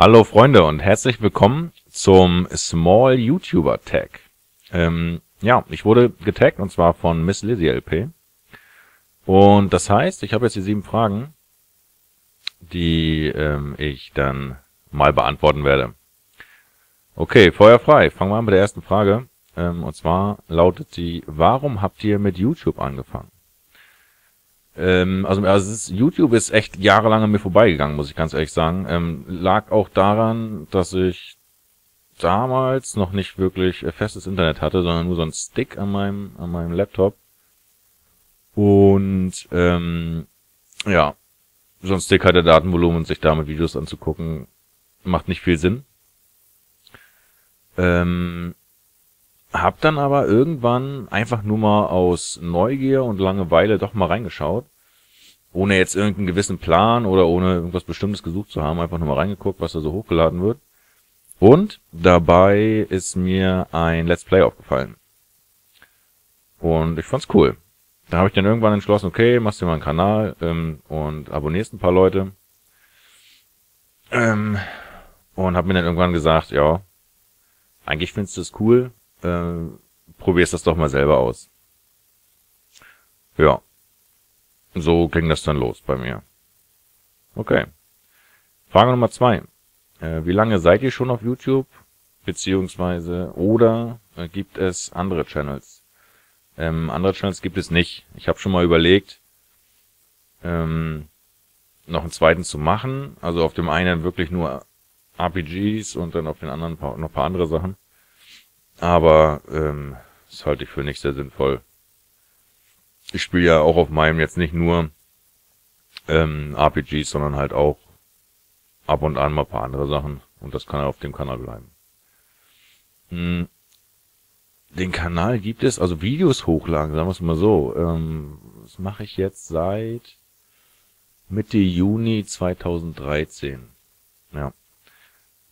Hallo Freunde und herzlich willkommen zum Small YouTuber Tag. Ähm, ja, ich wurde getaggt und zwar von Miss Lizzie LP. Und das heißt, ich habe jetzt die sieben Fragen, die ähm, ich dann mal beantworten werde. Okay, Feuer frei. Fangen wir an mit der ersten Frage. Ähm, und zwar lautet die, warum habt ihr mit YouTube angefangen? Ähm, also, also ist, YouTube ist echt jahrelang an mir vorbeigegangen, muss ich ganz ehrlich sagen. Ähm, lag auch daran, dass ich damals noch nicht wirklich festes Internet hatte, sondern nur so ein Stick an meinem, an meinem Laptop. Und ähm, ja, so ein Stick hat der Datenvolumen und sich damit Videos anzugucken, macht nicht viel Sinn. Ähm, hab dann aber irgendwann einfach nur mal aus Neugier und Langeweile doch mal reingeschaut. Ohne jetzt irgendeinen gewissen Plan oder ohne irgendwas Bestimmtes gesucht zu haben. Einfach nur mal reingeguckt, was da so hochgeladen wird. Und dabei ist mir ein Let's Play aufgefallen. Und ich fand's cool. Da habe ich dann irgendwann entschlossen, okay, machst du mal einen Kanal ähm, und abonnierst ein paar Leute. Ähm, und habe mir dann irgendwann gesagt, ja, eigentlich findest du es cool, äh, probierst das doch mal selber aus. Ja. So ging das dann los bei mir. Okay. Frage Nummer zwei. Äh, wie lange seid ihr schon auf YouTube? Beziehungsweise, oder äh, gibt es andere Channels? Ähm, andere Channels gibt es nicht. Ich habe schon mal überlegt, ähm, noch einen zweiten zu machen. Also auf dem einen wirklich nur RPGs und dann auf den anderen noch ein paar andere Sachen. Aber ähm, das halte ich für nicht sehr sinnvoll. Ich spiele ja auch auf meinem jetzt nicht nur ähm, RPGs, sondern halt auch ab und an mal paar andere Sachen. Und das kann ja auf dem Kanal bleiben. Hm. Den Kanal gibt es, also Videos hochladen, sagen wir es mal so. Ähm, das mache ich jetzt seit Mitte Juni 2013. Ja.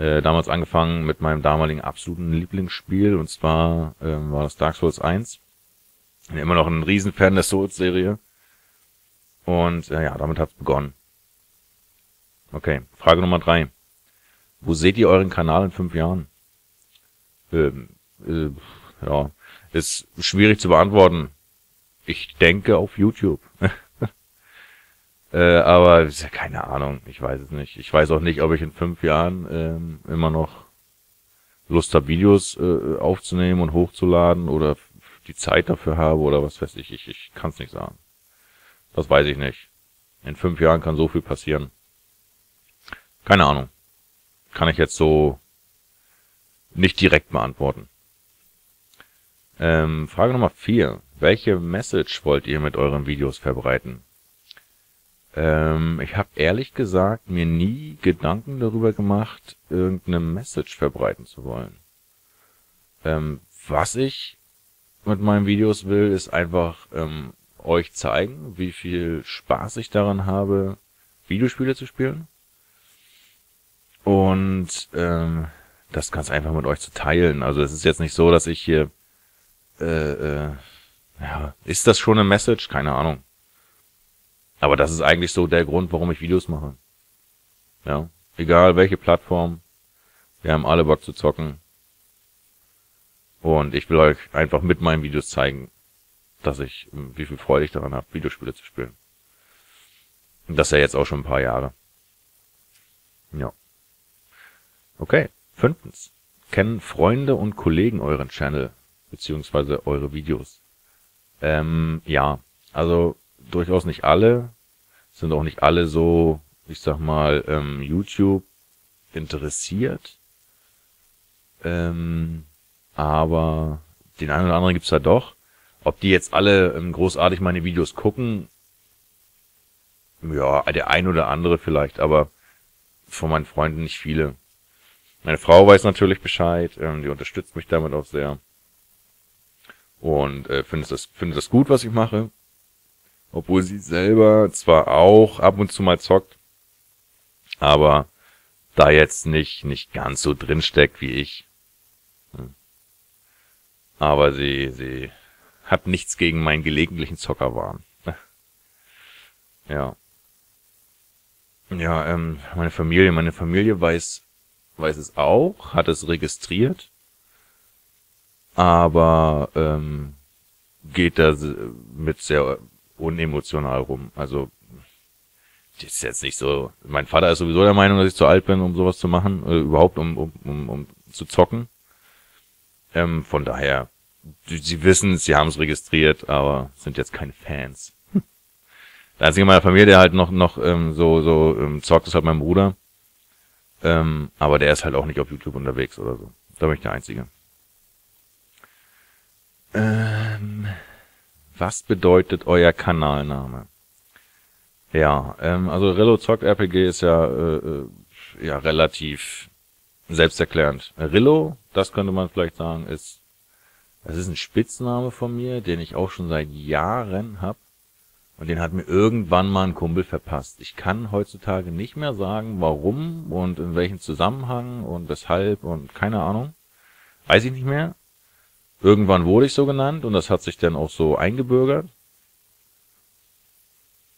Äh, damals angefangen mit meinem damaligen absoluten Lieblingsspiel und zwar ähm, war das Dark Souls 1. Bin immer noch ein Riesenfan der Souls-Serie. Und äh, ja, damit hat's begonnen. Okay, Frage Nummer drei. Wo seht ihr euren Kanal in fünf Jahren? Ähm, äh, ja, ist schwierig zu beantworten. Ich denke auf YouTube. Äh, aber keine Ahnung, ich weiß es nicht. Ich weiß auch nicht, ob ich in fünf Jahren ähm, immer noch Lust habe, Videos äh, aufzunehmen und hochzuladen oder die Zeit dafür habe oder was weiß ich. Ich, ich kann es nicht sagen. Das weiß ich nicht. In fünf Jahren kann so viel passieren. Keine Ahnung. Kann ich jetzt so nicht direkt beantworten. Ähm, Frage Nummer vier. Welche Message wollt ihr mit euren Videos verbreiten? Ähm, ich habe ehrlich gesagt mir nie Gedanken darüber gemacht, irgendeine Message verbreiten zu wollen. Ähm, was ich mit meinen Videos will, ist einfach ähm, euch zeigen, wie viel Spaß ich daran habe, Videospiele zu spielen. Und ähm, das ganz einfach mit euch zu teilen. Also es ist jetzt nicht so, dass ich hier äh, äh, ja, ist das schon eine Message? Keine Ahnung. Aber das ist eigentlich so der Grund, warum ich Videos mache. Ja, egal welche Plattform. Wir haben alle Bock zu zocken. Und ich will euch einfach mit meinen Videos zeigen, dass ich, wie viel Freude ich daran habe, Videospiele zu spielen. Und das ja jetzt auch schon ein paar Jahre. Ja. Okay. Fünftens. Kennen Freunde und Kollegen euren Channel, beziehungsweise eure Videos? Ähm, ja. Also, durchaus nicht alle, sind auch nicht alle so, ich sag mal, ähm, YouTube interessiert. Ähm, aber den einen oder anderen gibt's da doch. Ob die jetzt alle ähm, großartig meine Videos gucken, ja, der ein oder andere vielleicht, aber von meinen Freunden nicht viele. Meine Frau weiß natürlich Bescheid, ähm, die unterstützt mich damit auch sehr. Und äh, findet das, findet das gut, was ich mache obwohl sie selber zwar auch ab und zu mal zockt, aber da jetzt nicht, nicht ganz so drin steckt wie ich. Hm. Aber sie, sie hat nichts gegen meinen gelegentlichen Zockerwahn. ja. Ja, ähm, meine Familie, meine Familie weiß weiß es auch, hat es registriert, aber ähm, geht da mit sehr unemotional rum. Also das ist jetzt nicht so. Mein Vater ist sowieso der Meinung, dass ich zu alt bin, um sowas zu machen, äh, überhaupt um, um, um, um zu zocken. Ähm, von daher, sie wissen sie haben es registriert, aber sind jetzt keine Fans. Der einzige in meiner Familie, der halt noch noch ähm, so so ähm, zockt, ist halt mein Bruder. Ähm, aber der ist halt auch nicht auf YouTube unterwegs oder so. Da bin ich der Einzige. Ähm, was bedeutet euer Kanalname? Ja, ähm, also Rillo zockt RPG ist ja, äh, äh, ja relativ selbsterklärend. Rillo, das könnte man vielleicht sagen, ist, das ist ein Spitzname von mir, den ich auch schon seit Jahren hab. Und den hat mir irgendwann mal ein Kumpel verpasst. Ich kann heutzutage nicht mehr sagen, warum und in welchem Zusammenhang und weshalb und keine Ahnung. Weiß ich nicht mehr. Irgendwann wurde ich so genannt und das hat sich dann auch so eingebürgert.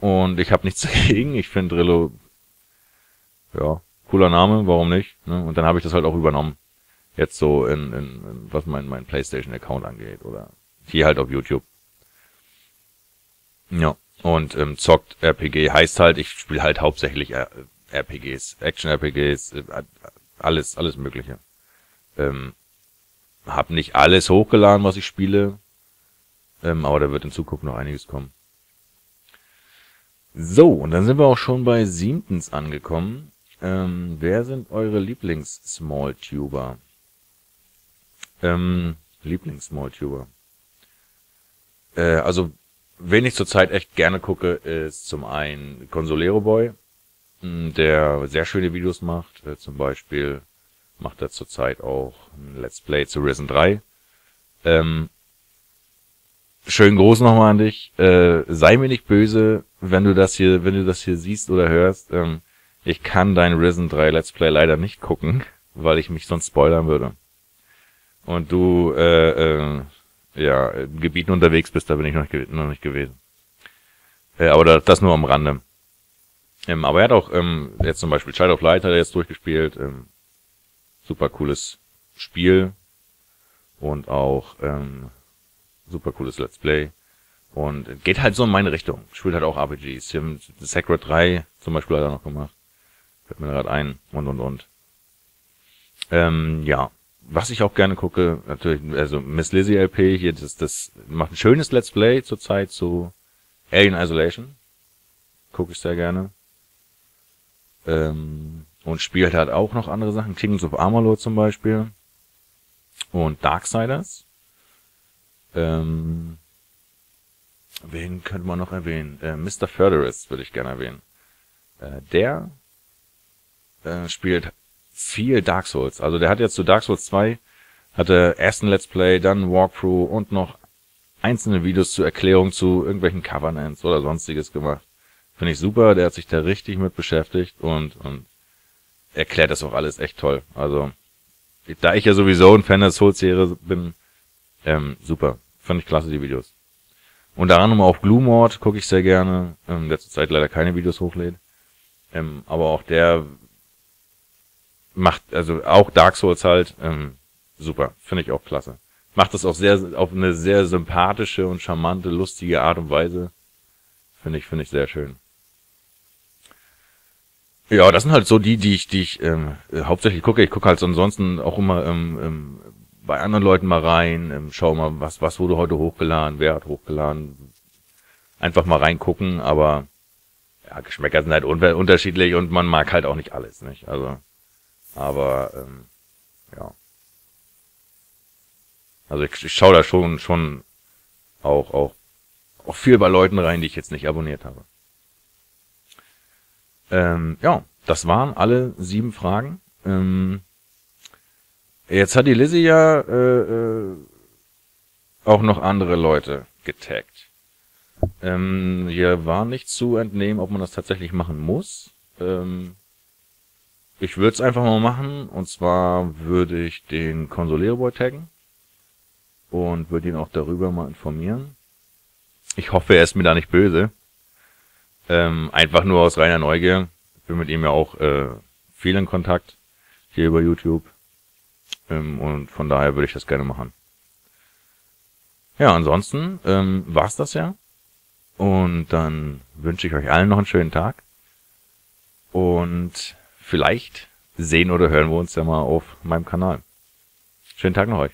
Und ich habe nichts dagegen. Ich finde Drillo, ja, cooler Name, warum nicht? Ne? Und dann habe ich das halt auch übernommen. Jetzt so in, in, in was mein, mein PlayStation-Account angeht oder hier halt auf YouTube. Ja. Und ähm, zockt RPG heißt halt, ich spiele halt hauptsächlich RPGs, Action-RPGs, äh, alles, alles Mögliche. Ähm, hab nicht alles hochgeladen, was ich spiele, ähm, aber da wird in Zukunft noch einiges kommen. So, und dann sind wir auch schon bei siebtens angekommen. Ähm, wer sind eure Lieblings-Smalltuber? Ähm, Lieblings-Smalltuber. Äh, also, wen ich zurzeit echt gerne gucke, ist zum einen Consolero Boy, hm, der sehr schöne Videos macht. Äh, zum Beispiel macht er zurzeit auch ein Let's Play zu Risen 3. Ähm, schönen Gruß nochmal an dich. Äh, sei mir nicht böse, wenn du das hier, wenn du das hier siehst oder hörst. Ähm, ich kann dein Risen 3 Let's Play leider nicht gucken, weil ich mich sonst spoilern würde. Und du äh, äh, ja in Gebieten unterwegs bist, da bin ich noch nicht, noch nicht gewesen. Äh, aber das, nur am Rande. Ähm, aber er hat auch ähm, jetzt zum Beispiel Child of Light hat er jetzt durchgespielt. Ähm, super cooles Spiel und auch ähm, super cooles Let's Play. Und geht halt so in meine Richtung. Spielt halt auch RPGs. Hier Sacred 3 zum Beispiel hat er noch gemacht. Fällt mir gerade ein. Und, und, und. Ähm, ja. Was ich auch gerne gucke, natürlich, also Miss Lizzie LP, hier, das, das macht ein schönes Let's Play zurzeit zu Alien Isolation. Gucke ich sehr gerne. Ähm, und spielt halt auch noch andere Sachen. Kings of Amalur zum Beispiel. Und Darksiders. Ähm, wen könnte man noch erwähnen? Äh, Mr. Furderist würde ich gerne erwähnen. Äh, der äh, spielt viel Dark Souls. Also der hat jetzt zu Dark Souls 2 hatte ersten Let's Play, dann Walkthrough und noch einzelne Videos zur Erklärung zu irgendwelchen Covenants oder sonstiges gemacht. Finde ich super, der hat sich da richtig mit beschäftigt und, und erklärt das auch alles echt toll. Also, da ich ja sowieso ein Fan der Souls-Serie bin, ähm, super. Fand ich klasse, die Videos. Und daran nochmal auf Gloomord gucke ich sehr gerne, ähm, der zurzeit leider keine Videos hochlädt. Ähm, aber auch der macht, also auch Dark Souls halt, ähm, super. Finde ich auch klasse. Macht das auch sehr, auf eine sehr sympathische und charmante, lustige Art und Weise. Finde ich, finde ich sehr schön. Ja, das sind halt so die, die ich, die ich ähm, äh, hauptsächlich gucke. Ich gucke halt ansonsten auch immer ähm, ähm, bei anderen Leuten mal rein, ähm, schau mal, was, was wurde heute hochgeladen, wer hat hochgeladen. Einfach mal reingucken, aber ja, Geschmäcker sind halt un unterschiedlich und man mag halt auch nicht alles, nicht? Also, aber ähm, ja. Also ich, ich schaue da schon, schon auch, auch, auch viel bei Leuten rein, die ich jetzt nicht abonniert habe. Ähm, ja, das waren alle sieben Fragen. Ähm, jetzt hat die Lizzie ja äh, äh, auch noch andere Leute getaggt. Ähm, hier war nicht zu entnehmen, ob man das tatsächlich machen muss. Ähm, ich würde es einfach mal machen. Und zwar würde ich den Consolero Boy taggen. Und würde ihn auch darüber mal informieren. Ich hoffe, er ist mir da nicht böse. Ähm, einfach nur aus reiner Neugier. Bin mit ihm ja auch äh, viel in Kontakt. Hier über YouTube. Ähm, und von daher würde ich das gerne machen. Ja, ansonsten ähm, war's das ja. Und dann wünsche ich euch allen noch einen schönen Tag. Und vielleicht sehen oder hören wir uns ja mal auf meinem Kanal. Schönen Tag noch euch.